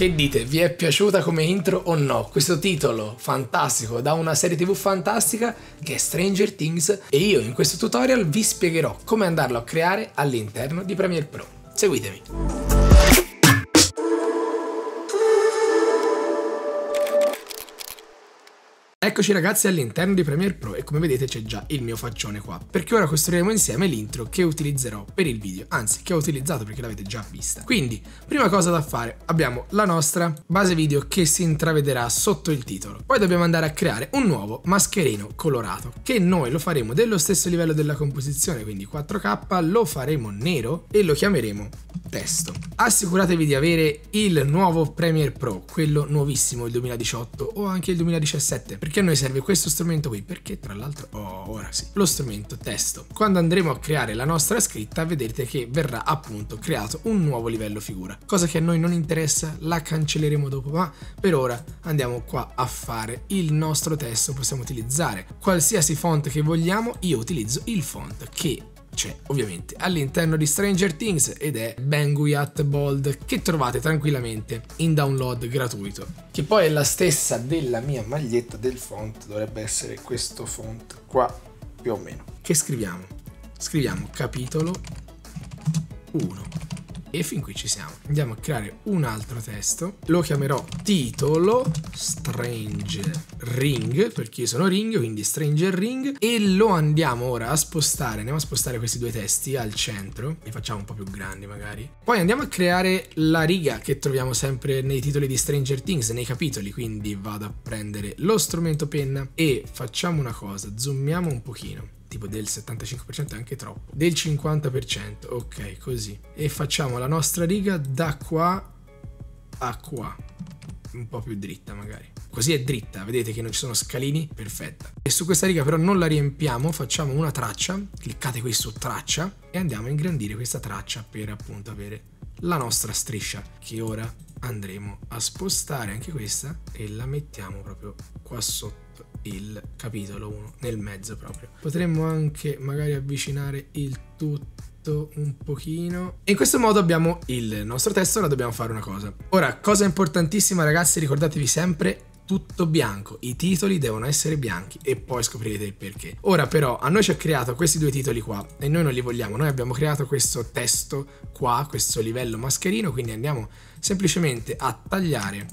Che dite? Vi è piaciuta come intro o no? Questo titolo fantastico da una serie tv fantastica che è Stranger Things e io in questo tutorial vi spiegherò come andarlo a creare all'interno di Premiere Pro. Seguitemi! Eccoci ragazzi all'interno di Premiere Pro e come vedete c'è già il mio faccione qua, perché ora costruiremo insieme l'intro che utilizzerò per il video, anzi che ho utilizzato perché l'avete già vista. Quindi, prima cosa da fare, abbiamo la nostra base video che si intravederà sotto il titolo. Poi dobbiamo andare a creare un nuovo mascherino colorato, che noi lo faremo dello stesso livello della composizione, quindi 4K, lo faremo nero e lo chiameremo testo. Assicuratevi di avere il nuovo Premiere Pro, quello nuovissimo, il 2018 o anche il 2017, perché a noi serve questo strumento qui? Perché tra l'altro, oh, ora sì, lo strumento testo. Quando andremo a creare la nostra scritta vedrete che verrà appunto creato un nuovo livello figura, cosa che a noi non interessa, la cancelleremo dopo, ma per ora andiamo qua a fare il nostro testo, possiamo utilizzare qualsiasi font che vogliamo, io utilizzo il font che c'è ovviamente all'interno di Stranger Things ed è Banguyat Bold che trovate tranquillamente in download gratuito. Che poi è la stessa della mia maglietta del font dovrebbe essere questo font qua più o meno. Che scriviamo? scriviamo capitolo 1 e fin qui ci siamo. Andiamo a creare un altro testo, lo chiamerò titolo Strange Ring, perché io sono Ring, quindi Stranger Ring, e lo andiamo ora a spostare, andiamo a spostare questi due testi al centro, li facciamo un po' più grandi magari. Poi andiamo a creare la riga che troviamo sempre nei titoli di Stranger Things, nei capitoli, quindi vado a prendere lo strumento penna e facciamo una cosa, zoomiamo un pochino tipo del 75% è anche troppo, del 50%, ok, così. E facciamo la nostra riga da qua a qua, un po' più dritta magari. Così è dritta, vedete che non ci sono scalini, perfetta. E su questa riga però non la riempiamo, facciamo una traccia, cliccate qui su traccia e andiamo a ingrandire questa traccia per appunto avere la nostra striscia che ora andremo a spostare anche questa e la mettiamo proprio qua sotto il capitolo 1 nel mezzo proprio. Potremmo anche magari avvicinare il tutto un pochino. E in questo modo abbiamo il nostro testo ora dobbiamo fare una cosa. Ora cosa importantissima ragazzi ricordatevi sempre tutto bianco, i titoli devono essere bianchi e poi scoprirete il perché. Ora però a noi ci ha creato questi due titoli qua e noi non li vogliamo, noi abbiamo creato questo testo qua, questo livello mascherino, quindi andiamo semplicemente a tagliare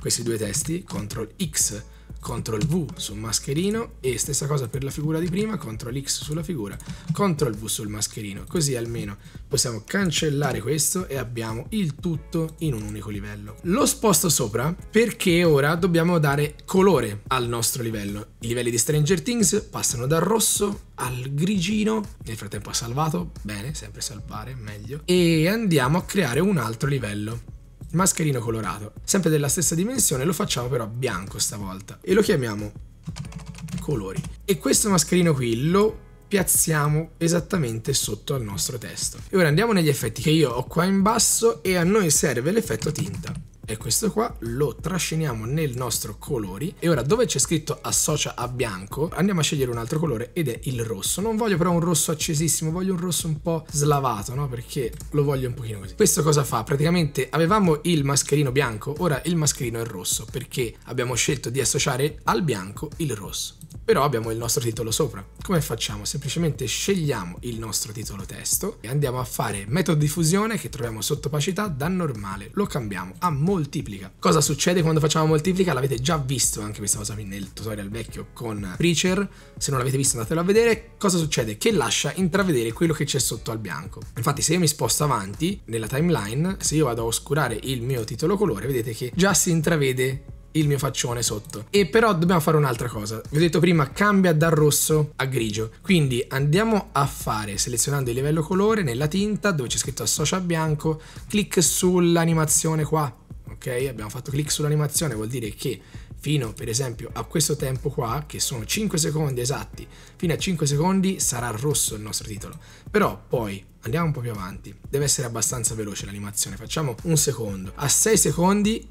questi due testi, CTRL X CTRL V sul mascherino e stessa cosa per la figura di prima, CTRL X sulla figura, CTRL V sul mascherino, così almeno possiamo cancellare questo e abbiamo il tutto in un unico livello. Lo sposto sopra perché ora dobbiamo dare colore al nostro livello. I livelli di Stranger Things passano dal rosso al grigino, nel frattempo ha salvato, bene, sempre salvare, meglio, e andiamo a creare un altro livello mascherino colorato. Sempre della stessa dimensione, lo facciamo però bianco stavolta e lo chiamiamo colori. E questo mascherino qui lo piazziamo esattamente sotto al nostro testo. E ora andiamo negli effetti che io ho qua in basso e a noi serve l'effetto tinta e questo qua lo trasciniamo nel nostro colori e ora dove c'è scritto associa a bianco andiamo a scegliere un altro colore ed è il rosso non voglio però un rosso accesissimo voglio un rosso un po' slavato no perché lo voglio un pochino così questo cosa fa praticamente avevamo il mascherino bianco ora il mascherino è rosso perché abbiamo scelto di associare al bianco il rosso però abbiamo il nostro titolo sopra. Come facciamo? Semplicemente scegliamo il nostro titolo testo e andiamo a fare metodo di fusione che troviamo sotto opacità da normale. Lo cambiamo a moltiplica. Cosa succede quando facciamo moltiplica? L'avete già visto anche questa cosa nel tutorial vecchio con Preacher. Se non l'avete visto andatelo a vedere. Cosa succede? Che lascia intravedere quello che c'è sotto al bianco. Infatti se io mi sposto avanti nella timeline, se io vado a oscurare il mio titolo colore, vedete che già si intravede il mio faccione sotto. E però dobbiamo fare un'altra cosa. Vi ho detto prima, cambia dal rosso a grigio. Quindi andiamo a fare, selezionando il livello colore, nella tinta, dove c'è scritto associa a bianco, clic sull'animazione qua. Ok, abbiamo fatto clic sull'animazione, vuol dire che fino per esempio a questo tempo qua, che sono 5 secondi esatti, fino a 5 secondi sarà rosso il nostro titolo. Però poi andiamo un po' più avanti, deve essere abbastanza veloce l'animazione, facciamo un secondo. A 6 secondi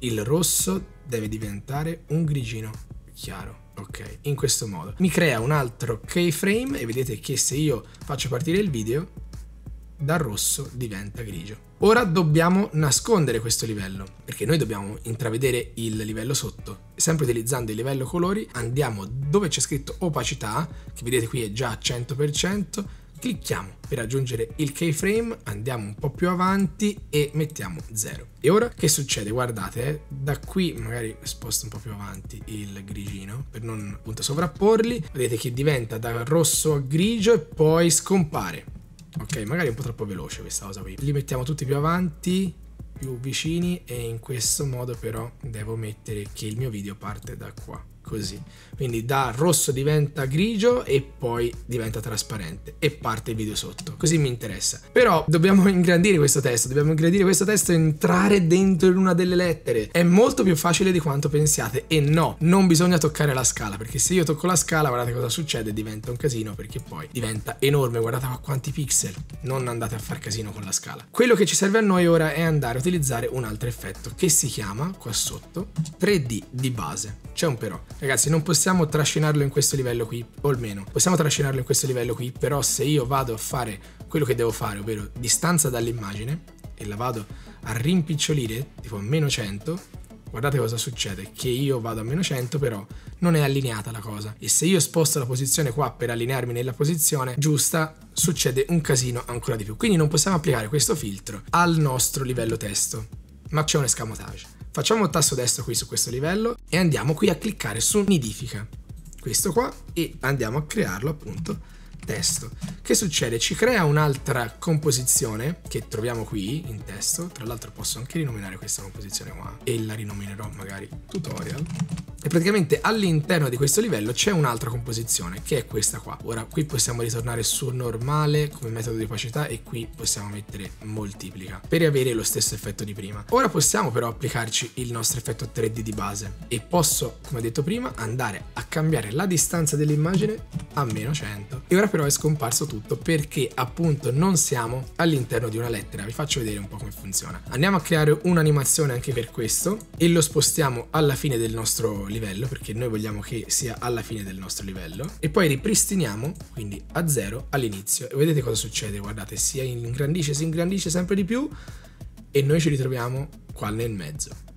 il rosso deve diventare un grigino chiaro. Ok, in questo modo. Mi crea un altro keyframe e vedete che se io faccio partire il video, da rosso diventa grigio. Ora dobbiamo nascondere questo livello, perché noi dobbiamo intravedere il livello sotto. Sempre utilizzando il livello colori andiamo dove c'è scritto opacità, che vedete qui è già a 100%, clicchiamo per aggiungere il keyframe, andiamo un po' più avanti e mettiamo 0. E ora che succede? Guardate, eh, da qui magari sposto un po' più avanti il grigino per non appunto sovrapporli, vedete che diventa da rosso a grigio e poi scompare. Ok, magari è un po' troppo veloce questa cosa qui. Li mettiamo tutti più avanti, più vicini e in questo modo però devo mettere che il mio video parte da qua così. Quindi da rosso diventa grigio e poi diventa trasparente e parte il video sotto. Così mi interessa. Però dobbiamo ingrandire questo testo, dobbiamo ingrandire questo testo e entrare dentro in una delle lettere. È molto più facile di quanto pensiate e no, non bisogna toccare la scala perché se io tocco la scala guardate cosa succede, diventa un casino perché poi diventa enorme, guardate qua quanti pixel. Non andate a far casino con la scala. Quello che ci serve a noi ora è andare a utilizzare un altro effetto che si chiama qua sotto 3D di base. C'è un però. Ragazzi, non possiamo trascinarlo in questo livello qui, o almeno possiamo trascinarlo in questo livello qui, però se io vado a fare quello che devo fare, ovvero distanza dall'immagine, e la vado a rimpicciolire, tipo a meno 100, guardate cosa succede, che io vado a meno 100 però non è allineata la cosa e se io sposto la posizione qua per allinearmi nella posizione giusta succede un casino ancora di più, quindi non possiamo applicare questo filtro al nostro livello testo, ma c'è un escamotage. Facciamo il tasto destro qui su questo livello e andiamo qui a cliccare su nidifica. Questo qua e andiamo a crearlo appunto testo. Che succede? Ci crea un'altra composizione che troviamo qui in testo. Tra l'altro posso anche rinominare questa composizione qua e la rinominerò magari tutorial. E praticamente all'interno di questo livello c'è un'altra composizione che è questa qua. Ora qui possiamo ritornare su normale come metodo di opacità e qui possiamo mettere moltiplica per avere lo stesso effetto di prima. Ora possiamo però applicarci il nostro effetto 3D di base e posso, come detto prima, andare a cambiare la distanza dell'immagine a meno 100. E ora però è scomparso tutto perché appunto non siamo all'interno di una lettera. Vi faccio vedere un po' come funziona. Andiamo a creare un'animazione anche per questo e lo spostiamo alla fine del nostro livello perché noi vogliamo che sia alla fine del nostro livello. E poi ripristiniamo quindi a zero all'inizio. E vedete cosa succede? Guardate si ingrandisce si ingrandisce sempre di più e noi ci ritroviamo qua nel mezzo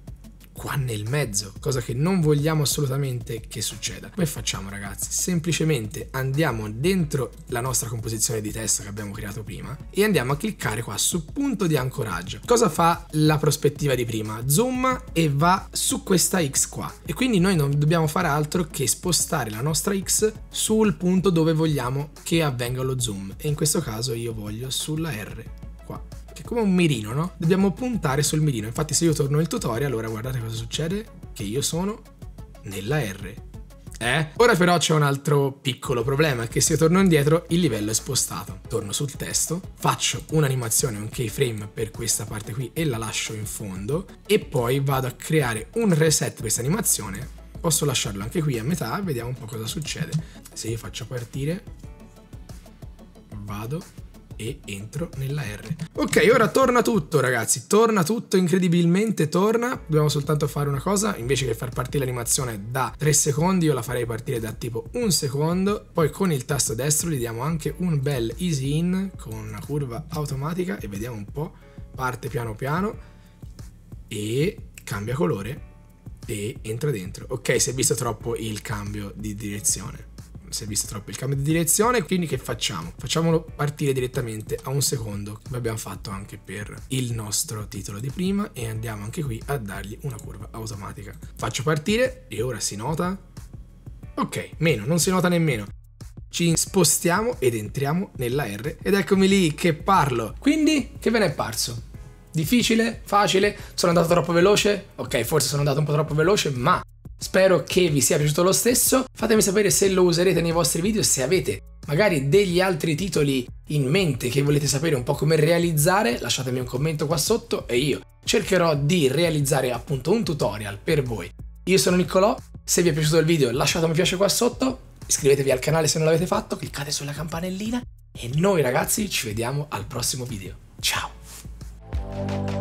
qua nel mezzo, cosa che non vogliamo assolutamente che succeda. Come facciamo ragazzi? Semplicemente andiamo dentro la nostra composizione di testo che abbiamo creato prima e andiamo a cliccare qua su punto di ancoraggio. Cosa fa la prospettiva di prima? Zoom e va su questa X qua e quindi noi non dobbiamo fare altro che spostare la nostra X sul punto dove vogliamo che avvenga lo zoom e in questo caso io voglio sulla R che è come un mirino, no? Dobbiamo puntare sul mirino. Infatti se io torno nel tutorial, allora guardate cosa succede, che io sono nella R. Eh? Ora però c'è un altro piccolo problema, che se io torno indietro il livello è spostato. Torno sul testo, faccio un'animazione, un keyframe per questa parte qui e la lascio in fondo e poi vado a creare un reset per questa animazione. Posso lasciarlo anche qui a metà, vediamo un po' cosa succede. Se io faccio partire, vado e entro nella R. Ok, ora torna tutto ragazzi, torna tutto incredibilmente, torna. Dobbiamo soltanto fare una cosa, invece che far partire l'animazione da 3 secondi, io la farei partire da tipo un secondo. Poi con il tasto destro gli diamo anche un bel easy in con una curva automatica e vediamo un po'. Parte piano piano e cambia colore e entra dentro. Ok, si è visto troppo il cambio di direzione si è visto troppo il cambio di direzione, quindi che facciamo? Facciamolo partire direttamente a un secondo, come abbiamo fatto anche per il nostro titolo di prima e andiamo anche qui a dargli una curva automatica. Faccio partire e ora si nota? Ok, meno, non si nota nemmeno ci spostiamo ed entriamo nella R ed eccomi lì che parlo. Quindi, che ve ne è parso? Difficile? Facile? Sono andato troppo veloce? Ok, forse sono andato un po' troppo veloce, ma Spero che vi sia piaciuto lo stesso, fatemi sapere se lo userete nei vostri video, se avete magari degli altri titoli in mente che volete sapere un po' come realizzare, lasciatemi un commento qua sotto e io cercherò di realizzare appunto un tutorial per voi. Io sono Niccolò, se vi è piaciuto il video lasciate un mi piace qua sotto, iscrivetevi al canale se non l'avete fatto, cliccate sulla campanellina e noi ragazzi ci vediamo al prossimo video. Ciao!